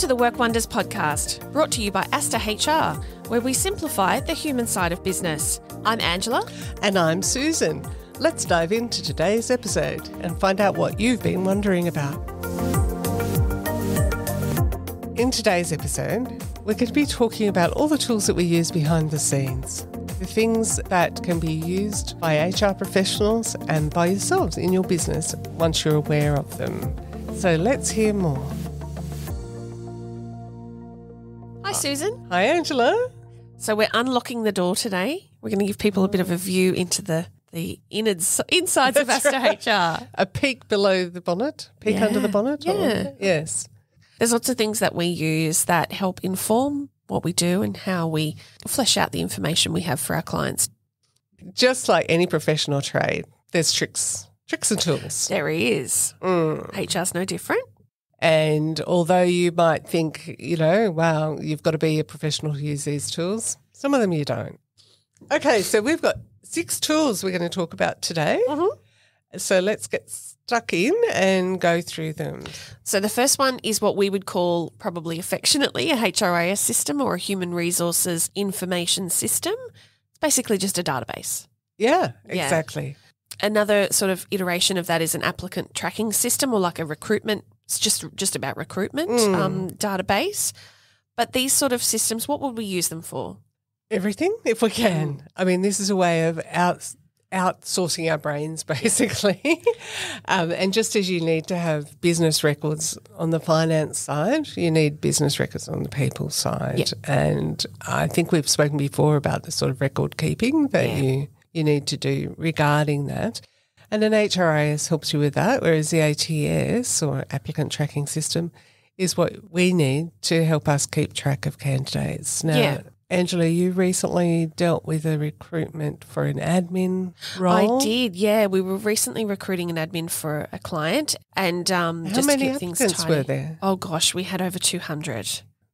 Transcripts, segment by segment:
to the Work Wonders podcast, brought to you by Aster HR, where we simplify the human side of business. I'm Angela. And I'm Susan. Let's dive into today's episode and find out what you've been wondering about. In today's episode, we're going to be talking about all the tools that we use behind the scenes, the things that can be used by HR professionals and by yourselves in your business once you're aware of them. So let's hear more. Susan. Hi, Angela. So we're unlocking the door today. We're going to give people a bit of a view into the the innards, insides of That's Aster HR. A peek below the bonnet, peek Yeah, under the bonnet. or- yeah. yes. There's lots of things that we use that help inform what we do and how we flesh out the information we have for our clients. Just like any professional trade, there's tricks, tricks and tools. There he is. Mm. HR's no different. And although you might think, you know, wow, you've got to be a professional to use these tools, some of them you don't. Okay, so we've got six tools we're going to talk about today. Mm-hmm. So let's get stuck in and go through them. So the first one is what we would call probably affectionately a HRIS system or a human resources information system. It's basically just a database. Yeah, Yeah. exactly. Another sort of iteration of that is an applicant tracking system or like a recruitment it's just just about recruitment um, database. But these sort of systems, what would we use them for? Everything, if we can. I mean, this is a way of out, outsourcing our brains, basically. um, and just as you need to have business records on the finance side, you need business records on the people side. Yep. And I think we've spoken before about the sort of record keeping that Yeah. you, you need to do regarding that. And an HRIS helps you with that, whereas the ATS or applicant tracking system is what we need to help us keep track of candidates. Now, Yeah. Angela, you recently dealt with a recruitment for an admin role. I did, yeah. We were recently recruiting an admin for a client, and um, How just many to keep things applicants tidy. were there? Oh gosh, we had over two hundred.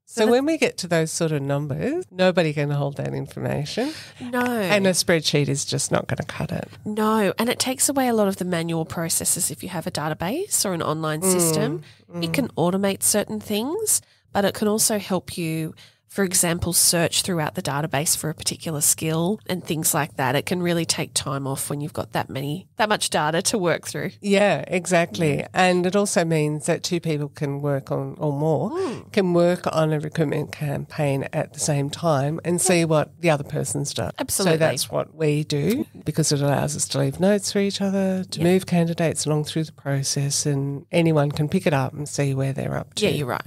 So when we get to those sort of numbers, nobody can hold that information, No, and a spreadsheet is just not going to cut it. no, and it takes away a lot of the manual processes. If you have a database or an online mm. system, it mm. can automate certain things, but it can also help you. For example, search throughout the database for a particular skill and things like that. It can really take time off when you've got that many, that much data to work through. Yeah, exactly. And it also means that two people can work on, or more, hmm. can work on a recruitment campaign at the same time and see hmm. what the other person's done. Absolutely. So that's what we do because it allows us to leave notes for each other, to move candidates along through the process, and anyone can pick it up and see where they're up to. Yeah, you're right.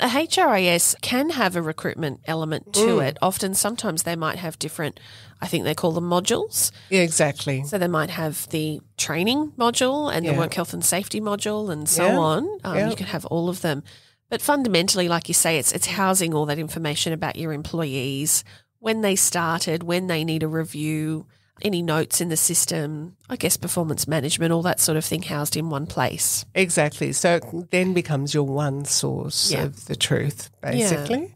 A HRIS can have a recruitment element to it. Often, sometimes they might have different, I think they call them modules. Yeah, exactly. So they might have the training module and the work health and safety module and so Yeah. on. Um, Yeah. You can have all of them. But fundamentally, like you say, it's, it's housing all that information about your employees, when they started, when they need a review, any notes in the system, I guess performance management, all that sort of thing housed in one place. Exactly. So it then becomes your one source Yeah. of the truth, basically.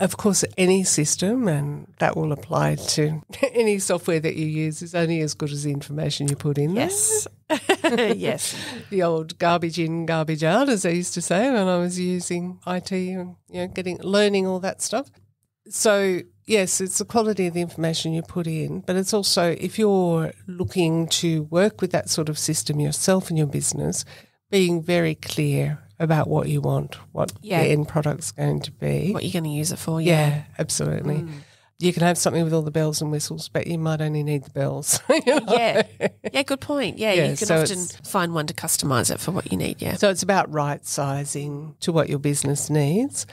Of course, any system, and that will apply to any software that you use, is only as good as the information you put in there. Yes. yes. The old garbage in, garbage out, as I used to say when I was using IT and you know, getting learning all that stuff. So yes, it's the quality of the information you put in, but it's also if you're looking to work with that sort of system yourself in your business, being very clear about what you want, what Yeah. the end product's going to be. What you're going to use it for. yeah, absolutely. Mm. You can have something with all the bells and whistles, but you might only need the bells. you know? Yeah. Yeah, good point. Yeah, Yeah, you can so often find one to customize it for what you need. Yeah. So it's about right sizing to what your business needs.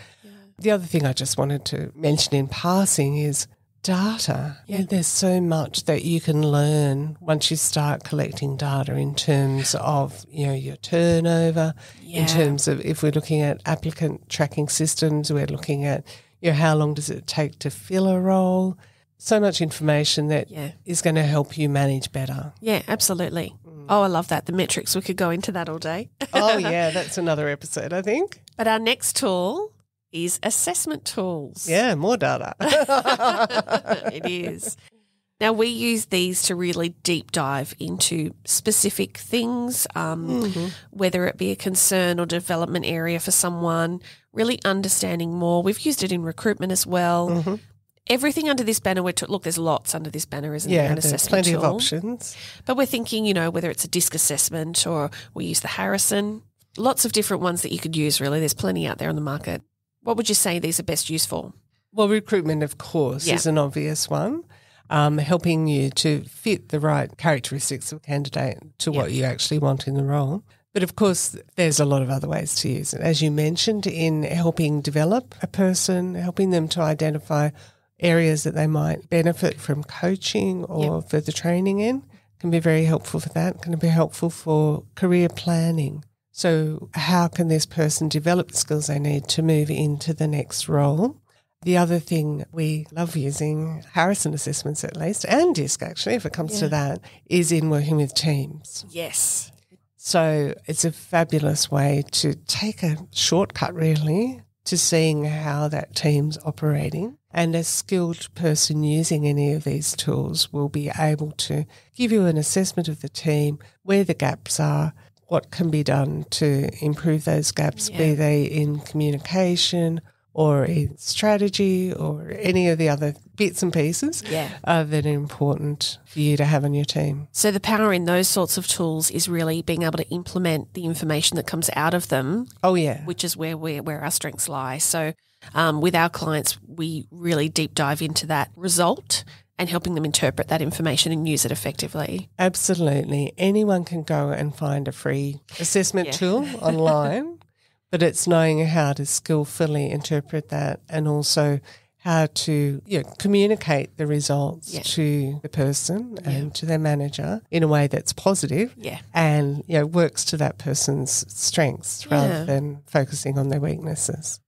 The other thing I just wanted to mention in passing is data. Yeah. There's so much that you can learn once you start collecting data in terms of, you know, your turnover, Yeah. in terms of if we're looking at applicant tracking systems, we're looking at, you know, how long does it take to fill a role? So much information that Yeah. is going to help you manage better. Yeah, absolutely. Mm. Oh, I love that. The metrics, we could go into that all day. oh, yeah, that's another episode, I think. But our next tool is assessment tools. Yeah, more data. it is. Now, we use these to really deep dive into specific things, um, whether it be a concern or development area for someone, really understanding more. We've used it in recruitment as well. Mm-hmm. Everything under this banner, we're look, there's lots under this banner, isn't Yeah, there? An there's plenty of options. But we're thinking, you know, whether it's a disc assessment or we use the Harrison, lots of different ones that you could use, really. There's plenty out there on the market. What would you say these are best used for? Well, recruitment, of course, Yeah. is an obvious one, um, helping you to fit the right characteristics of a candidate to what you actually want in the role. But of course, there's a lot of other ways to use it. As you mentioned, in helping develop a person, helping them to identify areas that they might benefit from coaching or further training in can be very helpful for that, can be helpful for career planning. So, how can this person develop the skills they need to move into the next role? The other thing we love using, Harrison assessments at least, and DISC actually, if it comes to that, is in working with teams. Yes. So it's a fabulous way to take a shortcut, really, to seeing how that team's operating. And a skilled person using any of these tools will be able to give you an assessment of the team, where the gaps are, what can be done to improve those gaps, be they in communication or in strategy or any of the other bits and pieces Yeah. uh, that are important for you to have on your team. So the power in those sorts of tools is really being able to implement the information that comes out of them, Oh, yeah. which is where we where our strengths lie. So um, with our clients, we really deep dive into that result and helping them interpret that information and use it effectively. Absolutely. Anyone can go and find a free assessment Yeah. tool online, but it's knowing how to skillfully interpret that and also how to you know, communicate the results Yeah. to the person and to their manager in a way that's positive Yeah. and you know works to that person's strengths Yeah. rather than focusing on their weaknesses.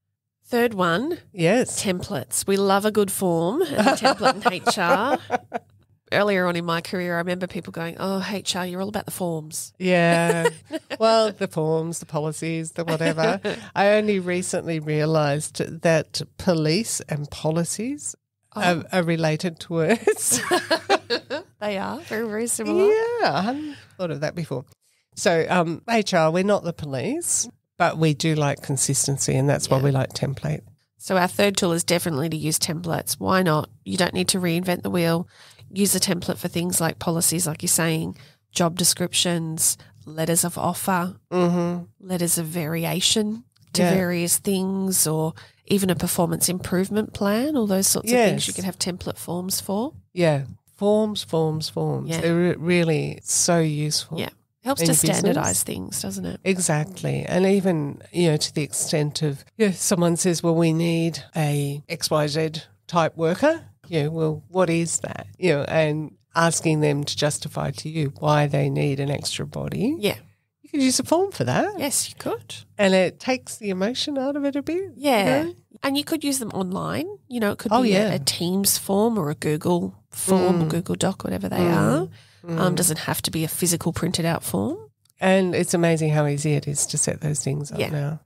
Third one, Yes. templates. We love a good form and a template in HR. Earlier on in my career, I remember people going, "Oh, HR, you're all about the forms." Yeah. well, the forms, the policies, the whatever. I only recently realised that police and policies are, are related to words. They are very, very similar. yeah, I hadn't thought of that before. So, um, HR, we're not the police, but we do like consistency, and that's why we like template. So our third tool is definitely to use templates. Why not? You don't need to reinvent the wheel. Use a template for things like policies, like you're saying, job descriptions, letters of offer, Mm-hmm. letters of variation to Yeah. various things, or even a performance improvement plan. All those sorts of things you Yes. can have template forms for. Yeah, forms, forms, forms. Yeah. They're re- really so useful. Yeah, helps to standardize things, doesn't it? Exactly. And even, you know, to the extent of, yeah, someone says, well, we need a XYZ type worker. Yeah, well, what is that? You know, and asking them to justify to you why they need an extra body. Yeah. You could use a form for that. Yes, you could. And it takes the emotion out of it a bit. Yeah. you know? And you could use them online. You know, it could Oh, be yeah. a, a Teams form or a Google form or Google Doc, whatever they mm. are. Um, doesn't have to be a physical printed out form. And it's amazing how easy it is to set those things up Yeah. now.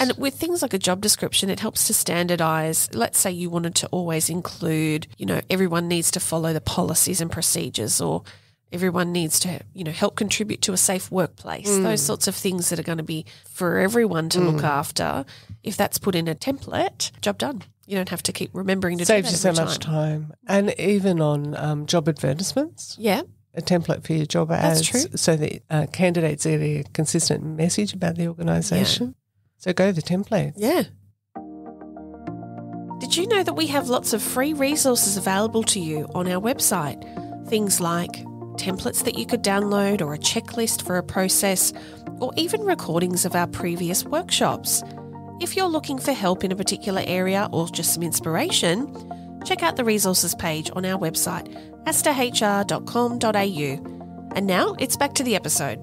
And with things like a job description, it helps to standardize. Let's say you wanted to always include, you know, everyone needs to follow the policies and procedures or everyone needs to, you know, help contribute to a safe workplace. Mm. Those sorts of things that are going to be for everyone to look after. If that's put in a template, job done. You don't have to keep remembering to Saves do you so much time. time. And even on um, job advertisements. Yeah. A template for your job That's ads true. so that uh, candidates get a consistent message about the organisation. Yeah. So go the template. Yeah. Did you know that we have lots of free resources available to you on our website? Things like templates that you could download, or a checklist for a process, or even recordings of our previous workshops. If you're looking for help in a particular area or just some inspiration, check out the resources page on our website, asterhr.com.au. And now it's back to the episode.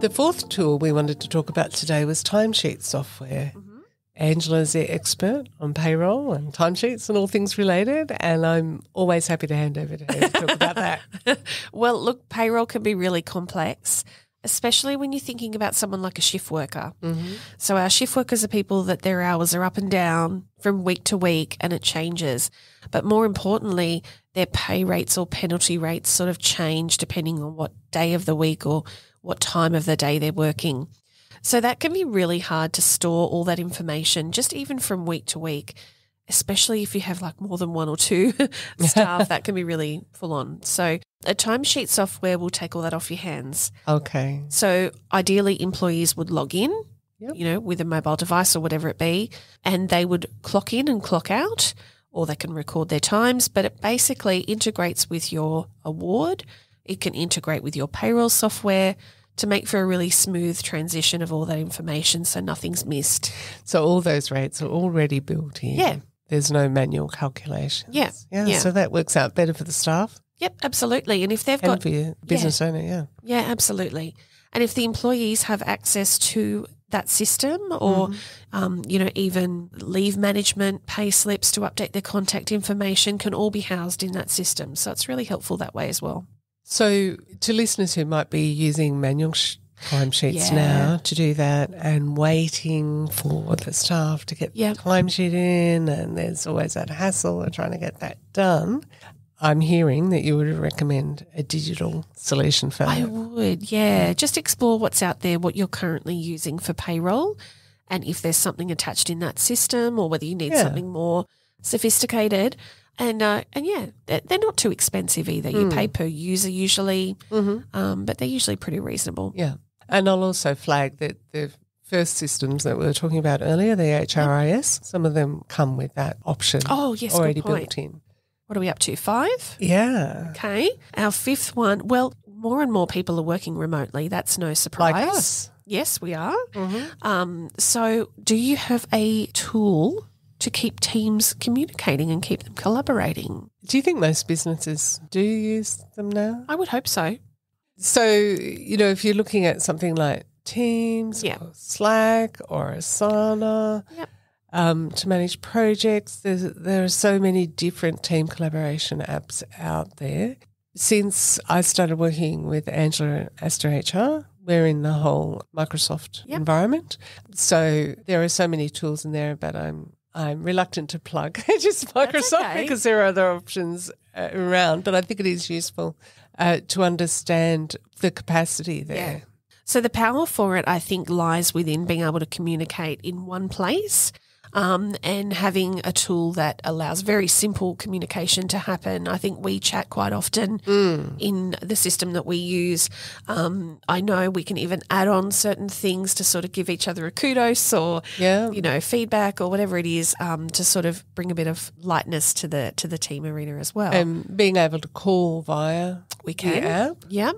The fourth tool we wanted to talk about today was timesheet software. Mm-hmm. Angela's the expert on payroll and timesheets and all things related, and I'm always happy to hand over to her to talk about that. Well, look, payroll can be really complex. Especially when you're thinking about someone like a shift worker. Mm-hmm. So our shift workers are people that their hours are up and down from week to week and it changes. But more importantly, their pay rates or penalty rates sort of change depending on what day of the week or what time of the day they're working. So that can be really hard to store all that information just even from week to week, especially if you have like more than one or two staff, that can be really full on. So a timesheet software will take all that off your hands. Okay. So ideally, employees would log in, Yep. you know, with a mobile device or whatever it be, and they would clock in and clock out, or they can record their times. But it basically integrates with your award. It can integrate with your payroll software to make for a really smooth transition of all that information, so nothing's missed. So all those rates are already built in. Yeah. There's no manual calculations. Yeah, Yeah. yeah. So that works out better for the staff Yep, absolutely. And if they've and got for your business owner. Yeah. Yeah, absolutely. And if the employees have access to that system or, um, you know, even leave management, pay slips to update their contact information can all be housed in that system. So it's really helpful that way as well. So to listeners who might be using manual sh- timesheets Yeah. now to do that and waiting for the staff to get Yep. the timesheet in, and there's always that hassle of trying to get that done. I'm hearing that you would recommend a digital solution for I would, yeah. Just explore what's out there, what you're currently using for payroll, and if there's something attached in that system or whether you need Yeah. something more sophisticated. And uh, and yeah, they're, they're not too expensive either. You pay per user usually, Mm-hmm. um, but they're usually pretty reasonable. Yeah. And I'll also flag that the first systems that we were talking about earlier, the HRIS, some of them come with that option Oh, yes, already built in. What are we up to? Five? Yeah. Okay. Our fifth one. Well, more and more people are working remotely. That's no surprise. Like us. Yes, we are. Mm-hmm. Um, so, do you have a tool to keep teams communicating and keep them collaborating? Do you think most businesses do use them now? I would hope so. So, you know, if you're looking at something like Teams Yeah. or Slack or Asana Yep. Um, to manage projects, there's, there are so many different team collaboration apps out there. Since I started working with Angela and Aster HR, we're in the whole Microsoft Yep. environment. So there are so many tools in there, but I'm I'm reluctant to plug just Microsoft okay. because there are other options uh, around. But I think it is useful uh, to understand the capacity there. So the power for it, I think, lies within being able to communicate in one place um, and having a tool that allows very simple communication to happen. I think we chat quite often in the system that we use. Um, I know we can even add on certain things to sort of give each other a kudos or Yeah. you know feedback or whatever it is um, to sort of bring a bit of lightness to the to the team arena as well. And being able to call via we the can, app, yeah,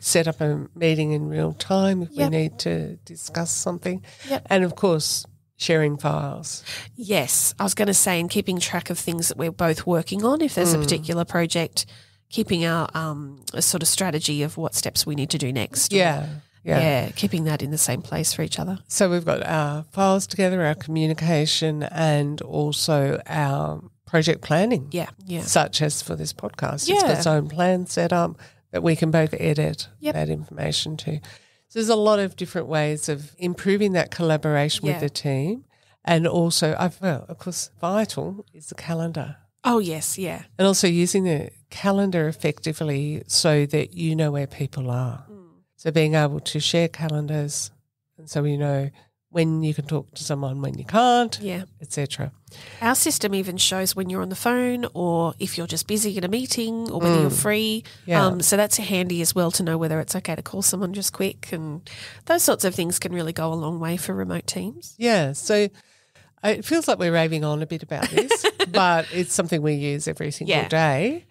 set up a meeting in real time if Yep. we need to discuss something. Yep. And of course, sharing files. Yes, I was going to say, and keeping track of things that we're both working on. If there's a particular project, keeping our um, a sort of strategy of what steps we need to do next. Yeah. Yeah. yeah, keeping that in the same place for each other. So we've got our files together, our communication, and also our project planning, Yeah, yeah, such as for this podcast. yeah. It's got its own plan set up that we can both edit Yep. that information to. So there's a lot of different ways of improving that collaboration Yeah. with the team. And also, I've, well, of course, vital is the calendar. Oh yes, yeah, And also using the calendar effectively so that you know where people are. Mm. So being able to share calendars and so you know when you can talk to someone, when you can't, yeah. etc. Our system even shows when you're on the phone or if you're just busy in a meeting or whether you're free. Yeah. Um, so that's handy as well to know whether it's okay to call someone just quick and those sorts of things can really go a long way for remote teams. Yeah. So it feels like we're raving on a bit about this, but it's something we use every single Yeah. day.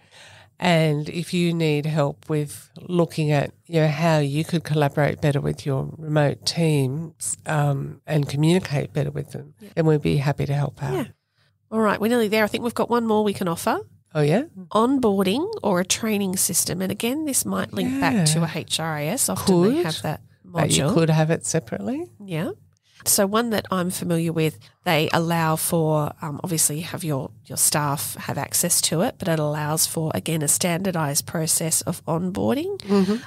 And if you need help with looking at you know how you could collaborate better with your remote teams um, and communicate better with them, then we'd be happy to help out. Yeah. All right, we're nearly there. I think we've got one more we can offer. Oh yeah, onboarding or a training system. And again, this might link back to a HRIS. Often they have that but you could have it separately. Yeah. So one that I'm familiar with, they allow for um, obviously have your your staff have access to it, but it allows for again a standardized process of onboarding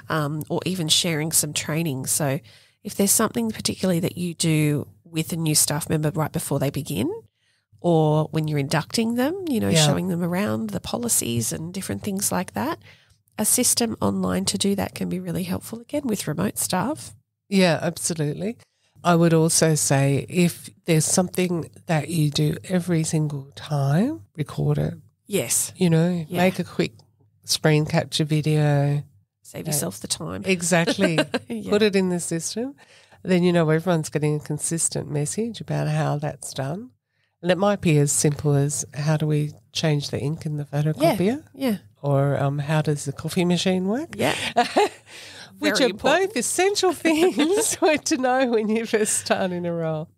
um, or even sharing some training. So if there's something particularly that you do with a new staff member right before they begin, or when you're inducting them, you know, Yeah. showing them around the policies and different things like that. A system online to do that can be really helpful again with remote staff. Yeah, absolutely. I would also say if there's something that you do every single time, record it. Yes. You know, Yeah. make a quick screen capture video. Save yourself the time. Exactly. Yeah. Put it in the system. Then you know everyone's getting a consistent message about how that's done. And it might be as simple as how do we change the ink in the photocopier? Yeah. Or um, how does the coffee machine work? Yeah. Which are important. both essential things to know when you first start in a role.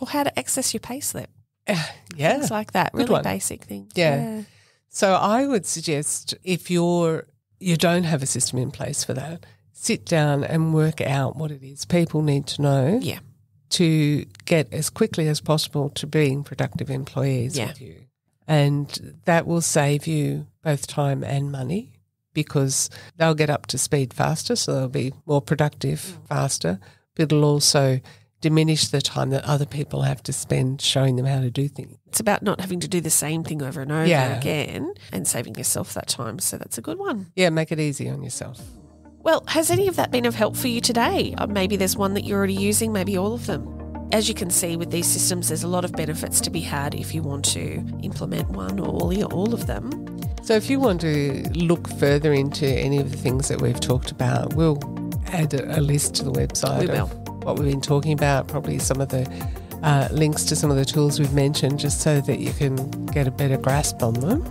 Or how to access your payslip. Yeah. Things like that. Good Really one. basic things. Yeah. So I would suggest if you're you don't have a system in place for that, sit down and work out what it is people need to know Yeah. to get as quickly as possible to being productive employees Yeah. with you. And that will save you both time and money because they'll get up to speed faster, so they'll be more productive faster. But it'll also diminish the time that other people have to spend showing them how to do things. It's about not having to do the same thing over and over Yeah. again and saving yourself that time. So that's a good one. Yeah, make it easy on yourself. Well, has any of that been of help for you today? Uh, Maybe there's one that you're already using, maybe all of them. As you can see with these systems, there's a lot of benefits to be had if you want to implement one or all, all of them. So if you want to look further into any of the things that we've talked about, we'll add a, list to the website We will. of what we've been talking about, probably some of the uh, links to some of the tools we've mentioned, just so that you can get a better grasp on them.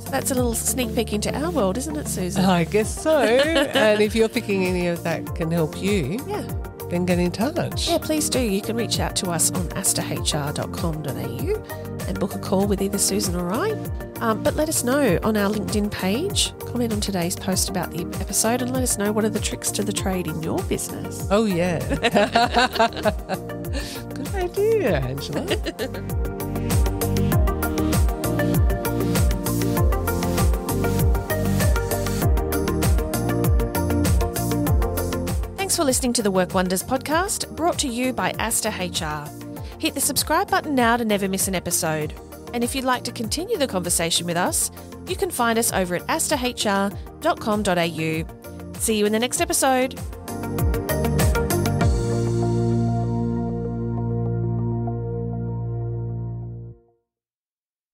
So that's a little sneak peek into our world, isn't it, Susan? I guess so. and if you're thinking any of that can help you, yeah. Then get in touch. Yeah, please do. You can reach out to us on asterhr.com.au and book a call with either Susan or I. Um, but let us know on our LinkedIn page. Comment on today's post about the episode and let us know what are the tricks to the trade in your business. Oh, yeah. Good idea, Angela. for listening to the Work Wonders podcast, brought to you by Aster HR. Hit the subscribe button now to never miss an episode. And if you'd like to continue the conversation with us, you can find us over at asterhr.com.au. See you in the next episode.